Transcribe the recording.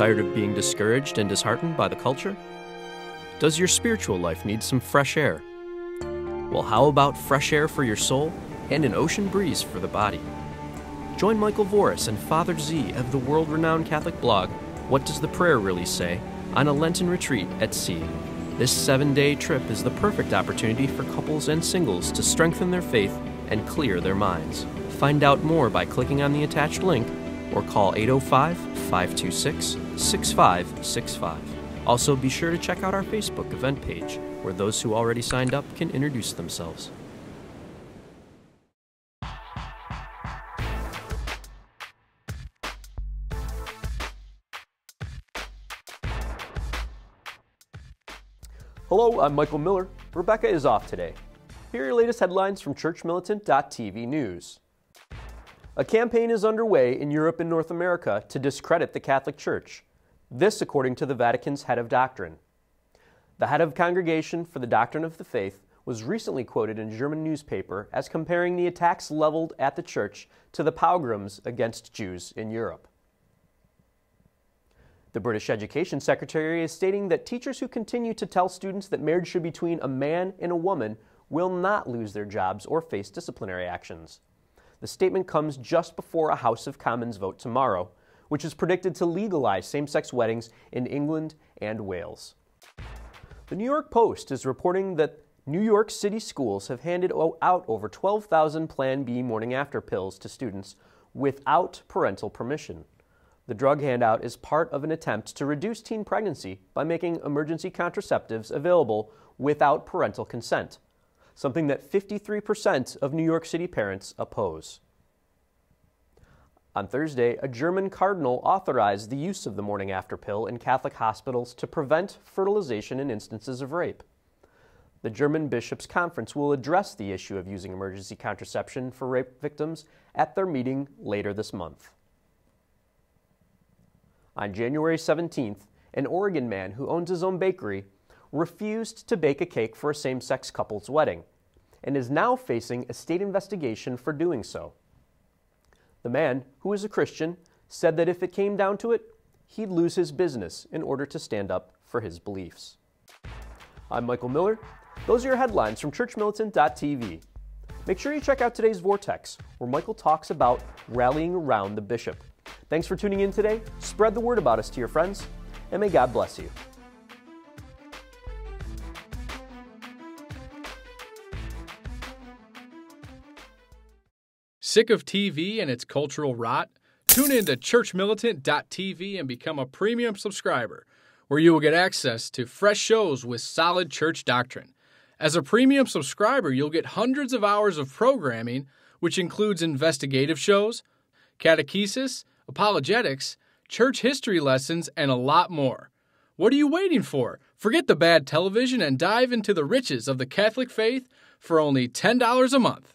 Tired of being discouraged and disheartened by the culture? Does your spiritual life need some fresh air? Well, how about fresh air for your soul and an ocean breeze for the body? Join Michael Voris and Father Z of the world renowned Catholic blog, What Does the Prayer Really Say? on a Lenten retreat at sea. This seven day trip is the perfect opportunity for couples and singles to strengthen their faith and clear their minds. Find out more by clicking on the attached link or call 805 526 6565. Also, be sure to check out our Facebook event page, where those who already signed up can introduce themselves. Hello, I'm Michael Miller. Rebecca is off today. Here are your latest headlines from ChurchMilitant.tv News. A campaign is underway in Europe and North America to discredit the Catholic Church. This, according to the Vatican's head of doctrine. The head of Congregation for the Doctrine of the Faith was recently quoted in a German newspaper as comparing the attacks leveled at the church to the pogroms against Jews in Europe. The British Education Secretary is stating that teachers who continue to tell students that marriage should be between a man and a woman will not lose their jobs or face disciplinary actions. The statement comes just before a House of Commons vote tomorrow, which is predicted to legalize same sex weddings in England and Wales. The New York Post is reporting that New York City schools have handed out over 12,000 Plan B morning after pills to students without parental permission. The drug handout is part of an attempt to reduce teen pregnancy by making emergency contraceptives available without parental consent, something that 53% of New York City parents oppose. On Thursday, a German cardinal authorized the use of the morning after pill in Catholic hospitals to prevent fertilization in instances of rape. The German Bishops' Conference will address the issue of using emergency contraception for rape victims at their meeting later this month. On January 17th, an Oregon man who owns his own bakery refused to bake a cake for a same sex couple's wedding and is now facing a state investigation for doing so. The man, who is a Christian, said that if it came down to it, he'd lose his business in order to stand up for his beliefs. I'm Michael Miller. Those are your headlines from churchmilitant.tv. Make sure you check out today's Vortex, where Michael talks about rallying around the bishop. Thanks for tuning in today. Spread the word about us to your friends, and may God bless you. Sick of TV and its cultural rot? Tune in to churchmilitant.tv and become a premium subscriber, where you will get access to fresh shows with solid church doctrine. As a premium subscriber, you'll get hundreds of hours of programming, which includes investigative shows, catechesis, apologetics, church history lessons, and a lot more. What are you waiting for? Forget the bad television and dive into the riches of the Catholic faith for only $10 a month.